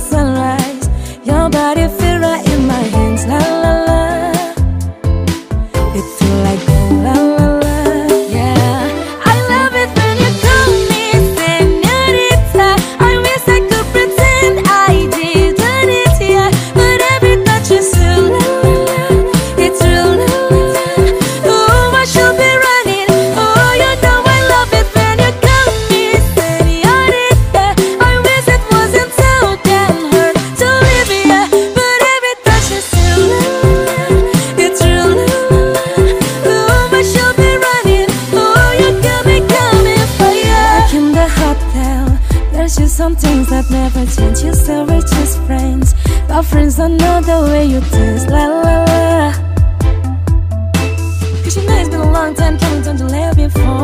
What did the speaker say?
sunrise. Your body some things that never change. You still richest friends, but friends don't know the way you taste. La la la. Cause you know it's been a long time coming, don't you let me fall?